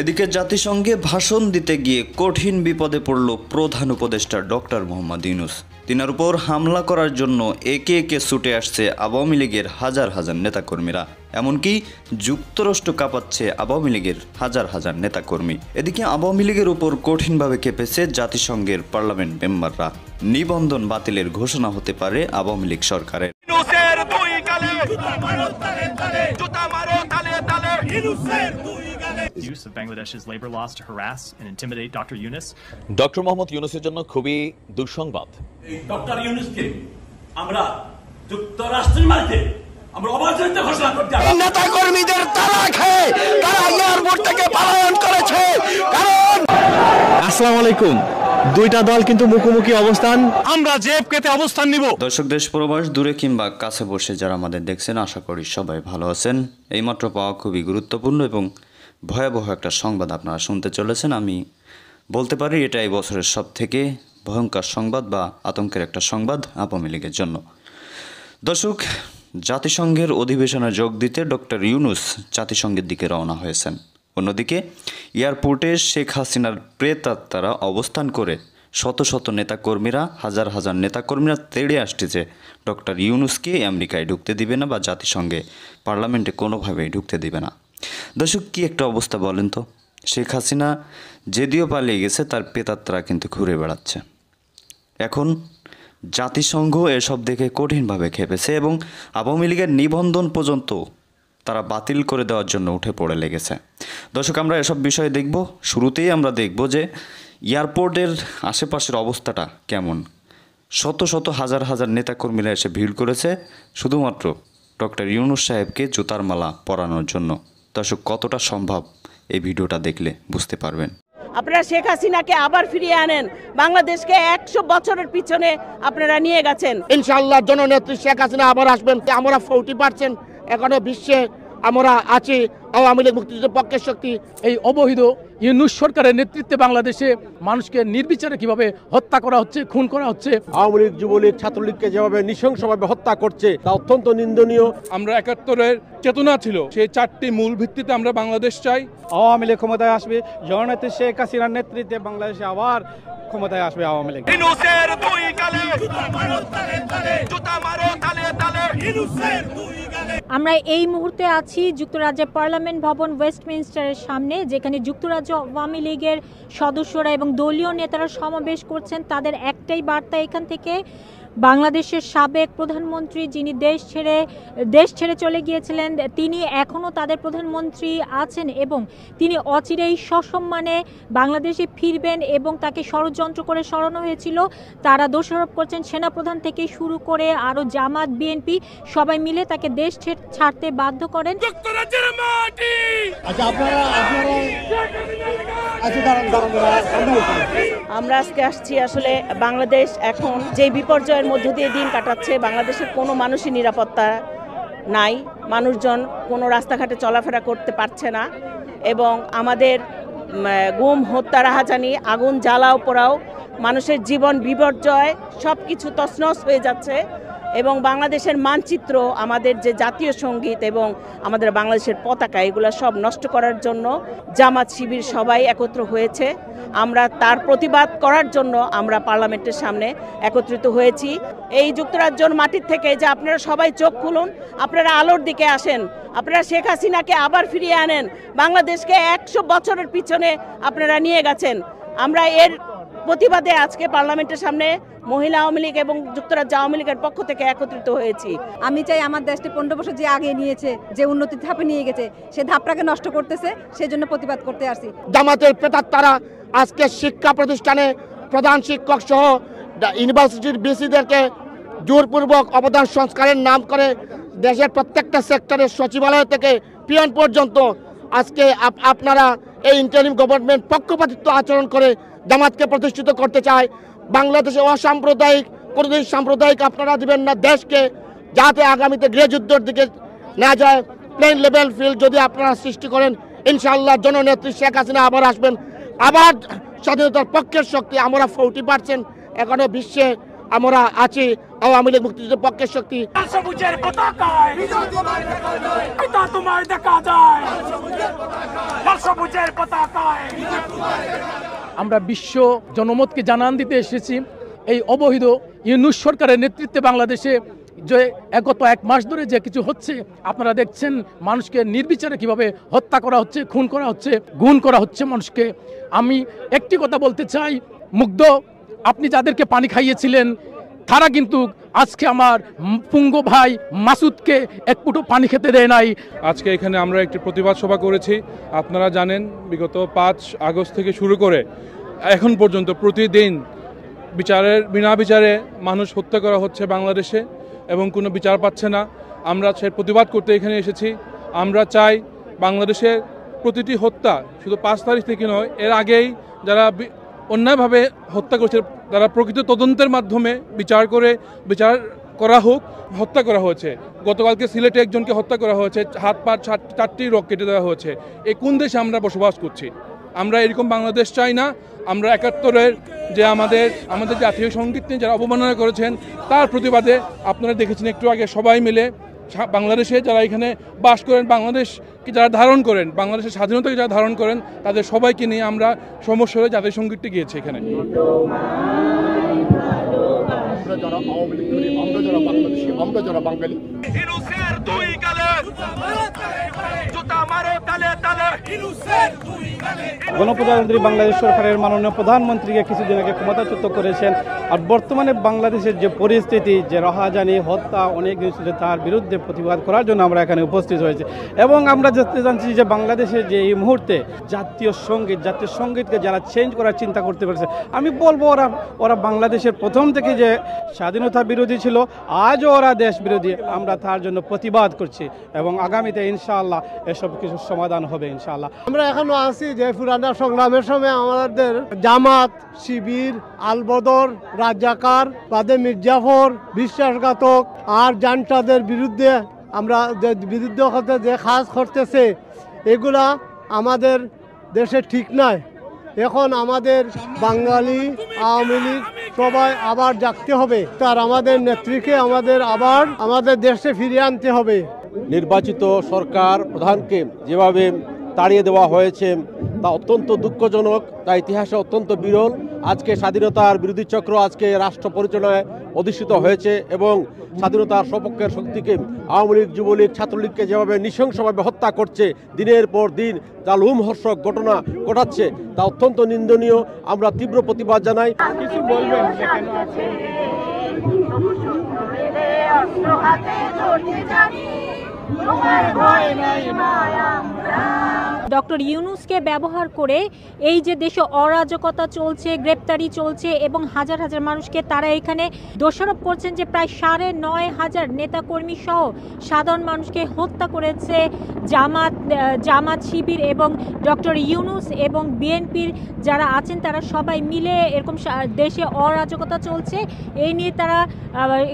এদিকে জাতিসংঘে ভাষণ দিতে গিয়ে কঠিন বিপদে পড়ল প্রধান উপদেষ্টা ডক্টর মোহাম্মদ ইউনুস। তিনার উপর হামলা করার জন্য একে একে ছুটে আসছে আওয়ামী লীগের হাজার হাজার নেতাকর্মীরা। এমনকি যুক্তরাষ্ট্র কাঁপাচ্ছে আওয়ামী লীগের হাজার হাজার নেতাকর্মী। এদিকে আওয়ামী লীগের উপর কঠিনভাবে কেঁপেছে জাতিসংঘের পার্লামেন্ট মেম্বাররা। নিবন্ধন বাতিলের ঘোষণা হতে পারে আওয়ামী লীগ সরকারের। জুতা মারো, তালে তালে। Use of Bangladesh's labor laws to harass and intimidate Dr. Yunus. Doctor Mohammad ইউনুসের জন্য খুবই দুঃসংবাদ। এই ডক্টর ইউনুসকে আমরা যুক্তরাষ্ট্রের মাটিতে আমরা অবাধিত ঘোষণা করতে নেতা কর্মীদের তারা খেয়ে তারা এয়ারপোর্ট থেকে পলায়ন করেছে। কারণ আসসালামু আলাইকুম। দুইটা দল কিন্তু মুখোমুখি অবস্থান। আমরা জেএফকেতে অবস্থান নিব। দর্শক দেশ প্রবাস দূরে কিংবা কাছে বসে যারা আমাদের দেখছেন আশা করি সবাই ভালো আছেন। এইমাত্র পাওয়া খুবই গুরুত্বপূর্ণ এবং ভয়াবহ একটা সংবাদ আপনারা শুনতে চলেছেন। আমি বলতে পারি এটা এই বছরের সব থেকে ভয়ঙ্কর সংবাদ বা আতঙ্কের একটা সংবাদ আওয়ামী লীগের জন্য। দর্শক, জাতিসংঘের অধিবেশনে যোগ দিতে ডক্টর ইউনুস জাতিসংঘের দিকে রওনা হয়েছেন। অন্যদিকে, এয়ারপোর্টে শেখ হাসিনার প্রেতাত্মারা অবস্থান করে শত শত নেতাকর্মীরা, হাজার হাজার নেতাকর্মীরা তেড়ে আসতেছে ডক্টর ইউনুসকে আমেরিকায় ঢুকতে দিবে না বা জাতিসংঘে পার্লামেন্টে কোনোভাবেই ঢুকতে দিবে না। দর্শক, কী একটা অবস্থা বলেন তো? শেখ হাসিনা যদিও পালিয়ে গেছে, তার পেতাত্রা কিন্তু ঘুরে বেড়াচ্ছে। এখন জাতিসংঘ এসব দেখে কঠিনভাবে খেপেছে এবং আওয়ামী লীগের নিবন্ধন পর্যন্ত তারা বাতিল করে দেওয়ার জন্য উঠে পড়ে লেগেছে। দর্শক, আমরা এসব বিষয়ে দেখব। শুরুতেই আমরা দেখব যে এয়ারপোর্টের আশেপাশের অবস্থাটা কেমন। শত শত হাজার হাজার নেতাকর্মীরা এসে ভিড় করেছে, শুধুমাত্র ডক্টর ইউনুস সাহেবকে জুতার মালা পরানোর জন্য। দর্শক কতটা সম্ভব এই ভিডিওটা দেখলে বুঝতে পারবেন। আপনারা শেখ হাসিনাকে আবার ফিরিয়ে আনেন। বাংলাদেশকে একশো বছরের পিছনে আপনারা নিয়ে গেছেন। ইনশাল্লাহ জননেত্রী শেখ হাসিনা আবার আসবেন। আমরা ফোর্টি পার্সেন্ট এখনও বিশ্বে আমরা আছি। আওয়ামী লীগ মুক্তিযুদ্ধের পক্ষের শক্তি এই অবহিত ইউনুস সরকারের নেতৃত্বে বাংলাদেশে মানুষকে নির্বিচারে কীভাবে হত্যা করা হচ্ছে খুন করা হচ্ছে? আওয়ামী লীগ যুবলীগ ছাত্রলীগকে যেভাবে নৃশংসভাবে হত্যা করছে তা অত্যন্ত নিন্দনীয়। আমরা একাত্তরের চেতনা ছিল সেই চারটি মূল ভিত্তিতে আমরা বাংলাদেশ চাই। আওয়ামী লীগ ক্ষমতায় আসবে জননেত্রী শেখ হাসিনার নেতৃত্বে বাংলাদেশে আবার ক্ষমতায় আসবে আওয়ামী লীগ। ইনুসের দুই গালে জুতা মারো তালে তালে। ইনুসের দুই গালে। আমরা এই মুহূর্তে আছি যুক্তরাজ্যের পার্লামেন্ট ভবন ওয়েস্টমিনস্টারের সামনে, যেখানে যুক্তরাজ্য আওয়ামী লীগের সদস্যরা এবং দলীয় নেতারা সমাবেশ করছেন, তাদের একটাই বার্তা এখান থেকে বাংলাদেশের সাবেক প্রধানমন্ত্রী যিনি দেশ ছেড়ে দেশ ছেড়ে চলে গিয়েছিলেন তিনি এখনও তাদের প্রধানমন্ত্রী আছেন এবং তিনি অচিরেই সসম্মানে বাংলাদেশে ফিরবেন এবং তাকে ষড়যন্ত্র করে সরানো হয়েছিল। তারা দোষারোপ করছেন সেনাপ্রধান থেকে শুরু করে আরও জামাত বিএনপি সবাই মিলে তাকে দেশ ছাড়তে বাধ্য করেন। আমরা আজকে আসছি আসলে বাংলাদেশ এখন যে বিপর্যয়ের মধ্য দিয়ে দিন কাটাচ্ছে, বাংলাদেশের কোনো মানুষই নিরাপত্তা নাই, মানুষজন কোনো রাস্তাঘাটে চলাফেরা করতে পারছে না এবং আমাদের গুম, হত্যা, রাহাজানি, আগুন, জ্বালাও পোড়াও, মানুষের জীবন বিপর্যয় সব কিছু তছনছ হয়ে যাচ্ছে। এবং বাংলাদেশের মানচিত্র, আমাদের যে জাতীয় সংগীত এবং আমাদের বাংলাদেশের পতাকা, এগুলো সব নষ্ট করার জন্য জামাত শিবির সবাই একত্র হয়েছে। আমরা তার প্রতিবাদ করার জন্য আমরা পার্লামেন্টের সামনে একত্রিত হয়েছি। এই যুক্তরাজ্যর মাটির থেকে যে আপনারা সবাই চোখ খুলুন, আপনারা আলোর দিকে আসেন, আপনারা শেখ হাসিনাকে আবার ফিরিয়ে আনেন, বাংলাদেশকে একশো বছরের পিছনে আপনারা নিয়ে গেছেন। আমরা এর প্রতিবাদে আজকে পার্লামেন্টের সামনে মহিলা আওয়ামী লীগ এবং যুক্তরাজ্য আওয়ামী লীগের পক্ষ থেকে একত্রিত হয়েছি। আমি চাই আমার দেশটি পনেরো বছর যে আগে নিয়েছে যে উন্নতির ধাপে নিয়ে গেছে সে ধাপটাকে নষ্ট করতেছে সেজন্য প্রতিবাদ করতে আসি। জামাতের প্রেতাত্মারা আজকে শিক্ষা প্রতিষ্ঠানে প্রধান শিক্ষক সহ ইউনিভার্সিটির বিসিদেরকে জোরপূর্বক অবদান সংস্কারের নাম করে দেশের প্রত্যেকটা সেক্টরের সচিবালয় থেকে পিয়ন পর্যন্ত আজকে আপ- আপনারা এই ইন্টারিম গভর্নমেন্ট পক্ষপাতিত্ব আচরণ করে জামাতকে প্রতিষ্ঠিত করতে চায়। বাংলাদেশে অসাম্প্রদায়িক, কোনোদিন সাম্প্রদায়িক আপনারা দিবেন না দেশকে, যাতে আগামীতে গৃহযুদ্ধের দিকে না যায়। প্লেন লেভেল ফিল্ড যদি আপনারা সৃষ্টি করেন, ইনশাআল্লাহ জননেত্রী শেখ হাসিনা আবার আসবেন। আবার স্বাধীনতার পক্ষের শক্তি আমরা ফোর্টি পার্সেন্ট এখনও বিশ্বে আমরা আছি আওয়ামী লীগ মুক্তিযুদ্ধের পক্ষের শক্তি। সবুজের পতাকায় এটা তোমায় দেখা যায়। সবুজের পতাকায় আমরা বিশ্ব জনমতকে জানান দিতে এসেছি। এই অবহিত ইউনুস সরকারের নেতৃত্বে বাংলাদেশে যে গত এক মাস ধরে যে কিছু হচ্ছে আপনারা দেখছেন মানুষকে নির্বিচারে কীভাবে হত্যা করা হচ্ছে খুন করা হচ্ছে গুণ করা হচ্ছে মানুষকে। আমি একটি কথা বলতে চাই মুগ্ধ আপনি যাদেরকে পানি খাইয়েছিলেন, তারা কিন্তু আজকে আমার পুঙ্গ ভাই মাসুদকে এক ফুটো পানি খেতে দেয় নাই। আজকে এখানে আমরা একটি প্রতিবাদ সভা করেছি। আপনারা জানেন, বিগত পাঁচ আগস্ট থেকে শুরু করে এখন পর্যন্ত প্রতিদিন বিচারের, বিনা বিচারে মানুষ হত্যা করা হচ্ছে বাংলাদেশে এবং কোনো বিচার পাচ্ছে না। আমরা সে প্রতিবাদ করতে এখানে এসেছি। আমরা চাই বাংলাদেশের প্রতিটি হত্যা শুধু পাঁচ তারিখ থেকে নয়, এর আগেই যারা অন্যায়ভাবে হত্যা করছে, তারা প্রকৃত তদন্তের মাধ্যমে বিচার করে, বিচার করা হোক, হত্যা করা হয়েছে। গতকালকে সিলেটে একজনকে হত্যা করা হয়েছে, হাত পা চারটি রক কেটে দেওয়া হয়েছে। এই কোন দেশে আমরা বসবাস করছি? আমরা এরকম বাংলাদেশ চাই না। আমরা একাত্তরের যে আমাদের আমাদের জাতীয় সংগীত নিয়ে যারা অবমাননা করেছেন, তার প্রতিবাদে আপনারা দেখেছেন একটু আগে সবাই মিলে বাংলাদেশে যারা এখানে বাস করেন বাংলাদেশকে যারা ধারণ করেন, বাংলাদেশের স্বাধীনতাকে যারা ধারণ করেন, তাদের সবাইকে নিয়ে আমরা সমস্যা হয়ে জাতীয় সঙ্গীতটি গিয়েছি এখানে। আমরা যারা আওয়ামী লীগ আমরা যারা বাংলাদেশি আমরা যারা বাঙালি। গণপ্রজাতন্ত্রী বাংলাদেশ সরকারের মাননীয় প্রধানমন্ত্রীকে কিছুদিন আগে ক্ষমতাচ্যুত করেছেন। আর বর্তমানে বাংলাদেশের যে পরিস্থিতি যে রহাজানি হত্যা অনেক কিছু তার বিরুদ্ধে প্রতিবাদ করার জন্য আমরা এখানে উপস্থিত হয়েছি। এবং আমরা জানতে জানছি যে বাংলাদেশে যে এই মুহূর্তে জাতীয় সংগীত জাতীয় সঙ্গীতকে যারা চেঞ্জ করার চিন্তা করতে পারছে আমি বলব ওরা ওরা বাংলাদেশের প্রথম থেকে যে স্বাধীনতা বিরোধী ছিল আজও ওরা দেশ বিরোধী আমরা তার জন্য প্রতিবাদ করছি এবং আগামীতে ইনশাআল্লাহ এসব কিছু সমাধান হবে ইনশাআল্লাহ। আমরা এখনও আছি যে পুরানা সংগ্রামের সময় আমাদের জামাত, শিবির, আলবদর, রাজাকার, বাদে মির্জাফর, বিশ্বাসঘাতক আর জান্টাদের বিরুদ্ধে আমরা যে বিরুদ্ধে হতে যে কাজ করতেছে, এগুলা আমাদের দেশে ঠিক নয় এখন আমাদের বাঙালি, আওয়ামী লীগ সবাই আবার জাগতে হবে। তার আমাদের নেত্রীকে আমাদের আবার আমাদের দেশে ফিরিয়ে আনতে হবে। নির্বাচিত সরকার প্রধানকে যেভাবে তাড়িয়ে দেওয়া হয়েছে তা অত্যন্ত দুঃখজনক তা ইতিহাসে অত্যন্ত বিরল। আজকে স্বাধীনতার বিরোধী চক্র আজকে রাষ্ট্র পরিচালনায় অধিষ্ঠিত হয়েছে এবং স্বাধীনতার সপক্ষের শক্তিকে আওয়ামী লীগ যুবলীগ ছাত্রলীগকে যেভাবে নৃশংসভাবে হত্যা করছে দিনের পর দিন যা লোমহর্ষক ঘটনা ঘটাচ্ছে তা অত্যন্ত নিন্দনীয়। আমরা তীব্র প্রতিবাদ জানাই। কিছু বলবেন যে কেন ডক্টর ইউনুসকে ব্যবহার করে এই যে দেশে অরাজকতা চলছে, গ্রেপ্তারি চলছে এবং হাজার হাজার মানুষকে তারা এখানে দোষারোপ করছেন যে প্রায় সাড়ে নয় হাজার নেতাকর্মী সহ সাধারণ মানুষকে হত্যা করেছে জামাত জামাত শিবির এবং ডক্টর ইউনুস এবং বিএনপির যারা আছেন তারা সবাই মিলে এরকম দেশে অরাজকতা চলছে। এই নিয়ে তারা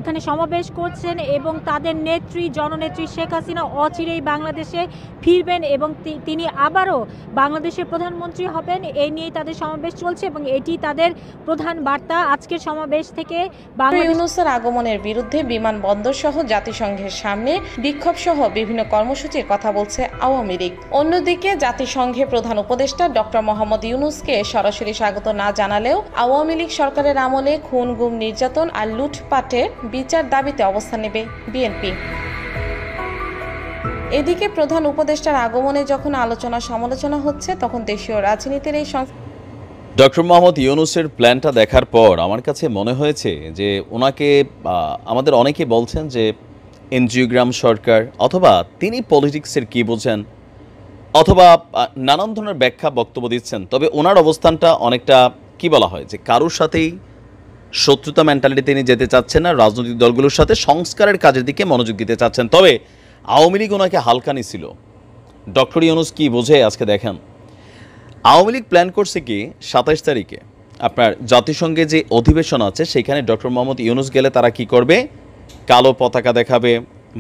এখানে সমাবেশ করছেন এবং তাদের নেত্রী, জননেত্রী শেখ হাসিনা অচিরেই বাংলাদেশে ফিরবেন এবং তিনি আবারও বাংলাদেশের প্রধানমন্ত্রী হবেন এই নিয়েই তাদের সমাবেশ চলছে এবং এটি তাদের প্রধান বার্তা আজকের সমাবেশ থেকে ইউনুসের আগমনের বিরুদ্ধে বিমানবন্দর সহ জাতিসংঘের সামনে বিক্ষোভ সহ বিভিন্ন কর্মসূচির কথা বলছে আওয়ামী লীগ। অন্যদিকে জাতিসংঘে প্রধান উপদেষ্টা ডক্টর মোহাম্মদ ইউনুসকে সরাসরি স্বাগত না জানালেও আওয়ামী লীগ সরকারের আমলে খুন, গুম, নির্যাতন আর লুটপাটের বিচার দাবিতে অবস্থান নেবে বিএনপি। এদিকে প্রধান উপদেষ্টার আগমনে যখন আলোচনা সমালোচনা হচ্ছে, তখন দেশীয় রাজনীতির এই ডক্টর মোহাম্মদ ইউনুসের প্ল্যানটা দেখার পর আমার কাছে মনে হয়েছে যে ওনাকে আমাদের অনেকে বলছেন যে এনজিওগ্রাম সরকার অথবা তিনি পলিটিক্সের কি বোঝেন, অথবা নানান ধরনের ব্যাখ্যা বক্তব্য দিচ্ছেন। তবে ওনার অবস্থানটা অনেকটা, কি বলা হয়, যে কারোর সাথেই শত্রুতা মেন্টালিটি তিনি যেতে চাচ্ছেন না, রাজনৈতিক দলগুলোর সাথে সংস্কারের কাজের দিকে মনোযোগ দিতে চাচ্ছেন। তবে আওয়ামী লীগ ওনাকে হালকানি ছিল ডক্টর ইউনুস কি বোঝে আজকে দেখেন? আওয়ামী লীগ প্ল্যান করছে কি, সাতাইশ তারিখে আপনার জাতিসংঘে যে অধিবেশন আছে, সেখানে ডক্টর মোহাম্মদ ইউনুস গেলে তারা কি করবে? কালো পতাকা দেখাবে,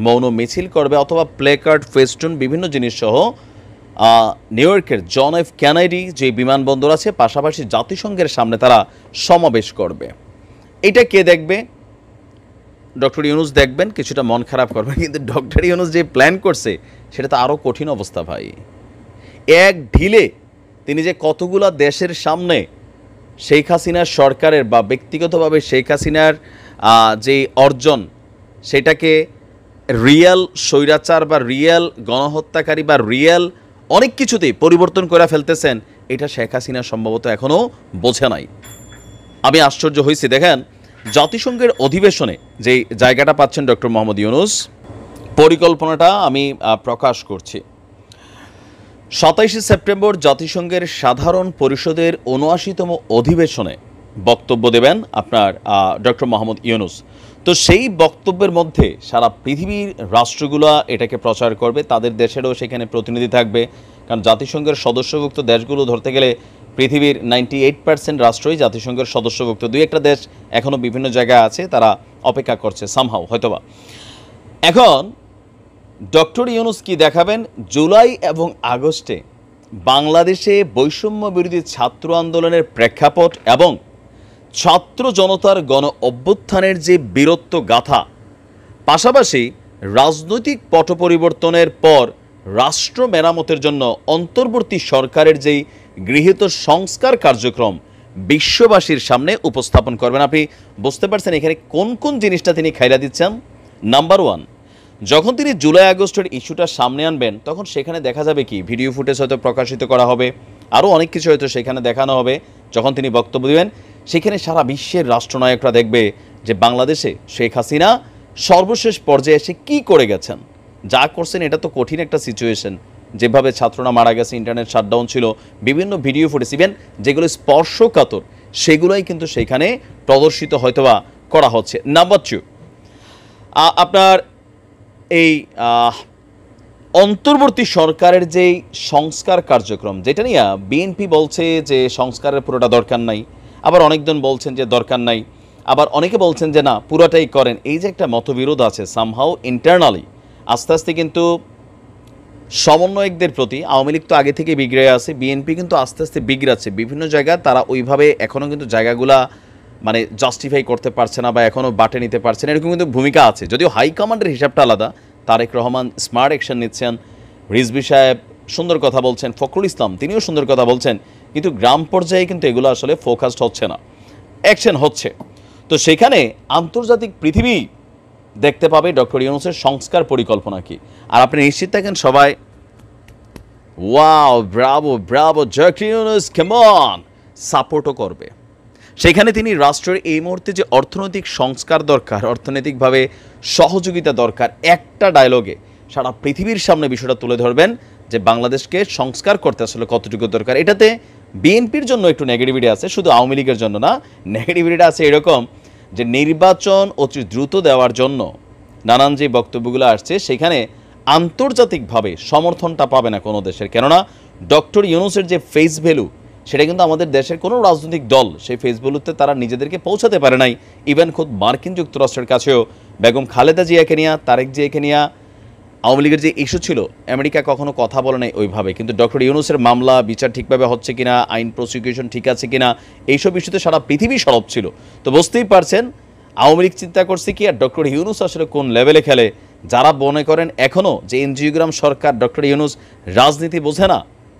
মৌন মিছিল করবে, অথবা প্লে কার্ড ফেস্টুন বিভিন্ন জিনিস সহ নিউ ইয়র্কের জন এফ ক্যানাডি যে বিমানবন্দর আছে, পাশাপাশি জাতিসংঘের সামনে তারা সমাবেশ করবে। এটা কে দেখবে? ডক্টর ইউনুস দেখবেন, কিছুটা মন খারাপ করবেন, কিন্তু ডক্টর ইউনুস যে প্ল্যান করছে, সেটা তো আরও কঠিন অবস্থা ভাই। এক ঢিলে তিনি যে কতগুলা দেশের সামনে শেখ হাসিনার সরকারের বা ব্যক্তিগতভাবে শেখ হাসিনার যে অর্জন, সেটাকে রিয়েল স্বৈরাচার বা রিয়েল গণহত্যাকারী বা রিয়েল অনেক কিছুতেই পরিবর্তন করে ফেলতেছেন, এটা শেখ হাসিনা সম্ভবত এখনও বোঝে নাই। আমি আশ্চর্য হয়েছি দেখেন জাতিসংঘের অধিবেশনে যে জায়গাটা পাচ্ছেন ডক্টর মোহাম্মদ ইউনুস, পরিকল্পনাটা আমি প্রকাশ করছি। সাতাইশে সেপ্টেম্বর জাতিসংঘের সাধারণ পরিষদের উনআশিতম অধিবেশনে বক্তব্য দেবেন আপনার ডক্টর মোহাম্মদ ইউনুস। তো সেই বক্তব্যের মধ্যে সারা পৃথিবীর রাষ্ট্রগুলা এটাকে প্রচার করবে, তাদের দেশেরও সেখানে প্রতিনিধি থাকবে। কারণ জাতিসংঘের সদস্যভুক্ত দেশগুলো ধরতে গেলে পৃথিবীর নাইনটি এইট পার্সেন্ট রাষ্ট্রই জাতিসংঘের সদস্যভুক্ত। দুই একটা দেশ এখনও বিভিন্ন জায়গায় আছে, তারা অপেক্ষা করছে সামহাও হয়তোবা। এখন, ডক্টর ইউনুস কি দেখাবেন? জুলাই এবং আগস্টে বাংলাদেশে বৈষম্য বিরোধী ছাত্র আন্দোলনের প্রেক্ষাপট এবং ছাত্র জনতার গণ অভ্যুত্থানের যে বীরত্ব গাথা, পাশাপাশি রাজনৈতিক পট পরিবর্তনের পর রাষ্ট্র মেরামতের জন্য অন্তর্বর্তী সরকারের যেই গৃহীত সংস্কার কার্যক্রম বিশ্ববাসীর সামনে উপস্থাপন করবেন আপনি, বুঝতে পারছেন এখানে কোন কোন জিনিসটা তিনি খাইলা দিচ্ছেন? নাম্বার ওয়ান যখন তিনি জুলাই আগস্টের ইস্যুটা সামনে আনবেন, তখন সেখানে দেখা যাবে কি? ভিডিও ফুটেজ হয়তো প্রকাশিত করা হবে আরও অনেক কিছু হয়তো সেখানে দেখানো হবে, যখন তিনি বক্তব্য দেবেন, সেখানে সারা বিশ্বের রাষ্ট্রনায়করা দেখবে যে বাংলাদেশে শেখ হাসিনা সর্বশেষ পর্যায়ে এসে কী করে গেছেন। যা করছেন, এটা তো কঠিন একটা সিচুয়েশন যেভাবে ছাত্ররা মারা গেছে ইন্টারনেট শাটডাউন ছিল, বিভিন্ন ভিডিও ফুটেজ ইভেন যেগুলো স্পর্শকাতর, সেগুলোই কিন্তু সেখানে প্রদর্শিত হয়তোবা করা হচ্ছে। নাম্বার টু আপনার এই অন্তর্বর্তী সরকারের যেই সংস্কার কার্যক্রম, যেটা নিয়ে বিএনপি বলছে যে সংস্কারের পুরোটা দরকার নাই, আবার অনেকজন বলছেন যে দরকার নাই, আবার অনেকে বলছেন যে না, পুরোটাই করেন। এই যে একটা মতবিরোধ আছে সামহাও ইন্টারনালি আস্তে আস্তে কিন্তু সমন্বয়কদের প্রতি, আওয়ামী লীগ তো আগে থেকে বিগড়ে আছে বিএনপি কিন্তু আস্তে আস্তে বিগড়াচ্ছে। বিভিন্ন জায়গায় তারা ওইভাবে এখনও কিন্তু জায়গাগুলা মানে জাস্টিফাই করতে পারছে না বা এখনও বাটে নিতে পারছে না, এরকম কিন্তু ভূমিকা আছে। যদিও হাইকমান্ডের হিসাবটা আলাদা, তারেক রহমান স্মার্ট অ্যাকশন নিচ্ছেন রিজবি সাহেব সুন্দর কথা বলছেন, ফখরুল ইসলাম তিনিও সুন্দর কথা বলছেন, কিন্তু গ্রাম পর্যায়ে কিন্তু এগুলো আসলে ফোকাসড হচ্ছে না। অ্যাকশন হচ্ছে। তো সেখানে আন্তর্জাতিক পৃথিবী দেখতে পাবে ডক্টর ইউনুসের সংস্কার পরিকল্পনা কি। আর আপনি নিশ্চিত থাকেন সবাই? Wow, bravo bravo, doctor Yunus কেমন সাপোর্টও করবে। সেখানে তিনি রাষ্ট্রের এই মুহূর্তে যে অর্থনৈতিক সংস্কার দরকার, অর্থনৈতিকভাবে সহযোগিতা দরকার, একটা ডায়লগে সারা পৃথিবীর সামনে বিষয়টা তুলে ধরবেন যে বাংলাদেশকে সংস্কার করতে আসলে কতটুকু দরকার। এটাতে বিএনপির জন্য একটু নেগেটিভিটি আছে, শুধু আওয়ামী লীগের জন্য না নেগেটিভিটিটা আছে এরকম যে নির্বাচন অতি দ্রুত দেওয়ার জন্য নানান যে বক্তব্যগুলো আসছে, সেখানে আন্তর্জাতিকভাবে সমর্থনটা পাবে না কোনো দেশের। কেননা, ডক্টর ইউনুসের যে ফেস ভ্যালু সেটা কিন্তু আমাদের দেশের কোনো রাজনৈতিক দল সেই ফেস ভ্যালুতে তারা নিজেদেরকে পৌঁছাতে পারে নাই। ইভেন খোদ মার্কিন যুক্তরাষ্ট্রের কাছেও। বেগম খালেদা জিয়াকে নিয়ে, তারেক জিয়াকে নিয়ে আওয়ামী লীগের যে ইস্যু ছিল, আমেরিকা কখনো কথা বলে নাই ওইভাবে। কিন্তু ডক্টর ইউনুসের মামলা, বিচার ঠিকভাবে হচ্ছে কিনা, আইন প্রসিকিউশন ঠিক আছে কিনা, এইসব ইস্যুতে সারা পৃথিবী সরব ছিল। তো বুঝতেই পারছেন, আওয়ামী লীগ চিন্তা করছে কি আর ডক্টর ইউনুস আসলে কোন লেভেলে খেলে? যারা মনে করেন এখনও যে এনজিওগ্রাম সরকার, ডক্টর ইউনুস রাজনীতি বোঝে না,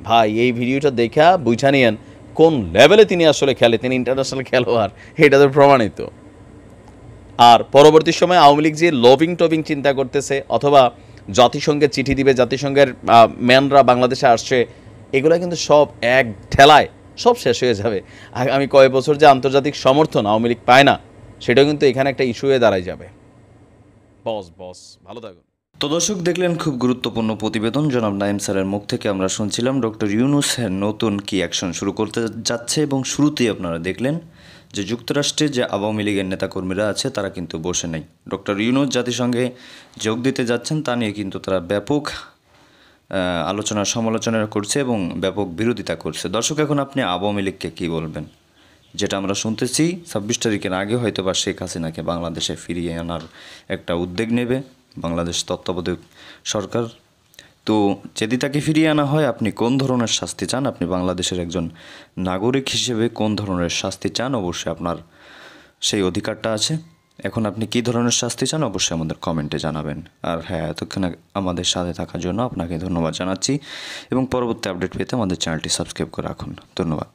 ভাই, এই ভিডিওটা দেখা বুঝা নিয়েন কোন লেভেলে তিনি আসলে খেলে, তিনি ইন্টারন্যাশনাল খেলোয়াড়, এটা তো প্রমাণিত। আর পরবর্তী সময় আওয়ামী লীগ যে লভিং টবিং চিন্তা করতেছে, অথবা জাতিসংঘে চিঠি দিবে, জাতিসংঘের ম্যানরা বাংলাদেশে আসছে, এগুলো কিন্তু সব এক ঠেলায় সব শেষ হয়ে যাবে। আগামী কয়েক বছর যে আন্তর্জাতিক সমর্থন আওয়ামী লীগ পায় না, সেটাও কিন্তু এখানে একটা ইস্যু হয়ে দাঁড়ায় যাবে। বস বস, ভালো থাকুন। তো দর্শক, দেখলেন খুব গুরুত্বপূর্ণ প্রতিবেদন। জনাব নাইম স্যারের মুখ থেকে আমরা শুনছিলাম, ডক্টর ইউনুসের নতুন কি অ্যাকশন শুরু করতে যাচ্ছে এবং শুরুতেই আপনারা দেখলেন যে যুক্তরাষ্ট্রে যে আওয়ামী লীগের নেতাকর্মীরা আছে, তারা কিন্তু বসে নেই। ডক্টর ইউনুস জাতিসংঘে যোগ দিতে যাচ্ছেন, তা নিয়ে কিন্তু তারা ব্যাপক আলোচনা সমালোচনা করছে এবং ব্যাপক বিরোধিতা করছে। দর্শক, এখন আপনি আওয়ামী লীগকে কী বলবেন? যেটা আমরা শুনতেছি, ছাব্বিশ তারিখের আগে হয়তো বা শেখ হাসিনাকে বাংলাদেশে ফিরিয়ে আনার একটা উদ্যোগ নেবে। বাংলাদেশ তত্ত্বাবধায়ক সরকার তো যদি তাকে ফিরিয়ে আনা হয়, আপনি কোন ধরনের শাস্তি চান? আপনি বাংলাদেশের একজন নাগরিক হিসেবে কোন ধরনের শাস্তি চান? অবশ্যই আপনার সেই অধিকারটা আছে। এখন আপনি কি ধরনের শাস্তি চান? অবশ্যই আমাদের কমেন্টে জানাবেন। আর হ্যাঁ এতক্ষণ আমাদের সাথে থাকার জন্য আপনাকে ধন্যবাদ জানাচ্ছি এবং পরবর্তী আপডেট পেতে আমাদের চ্যানেলটি সাবস্ক্রাইব করে রাখুন। ধন্যবাদ।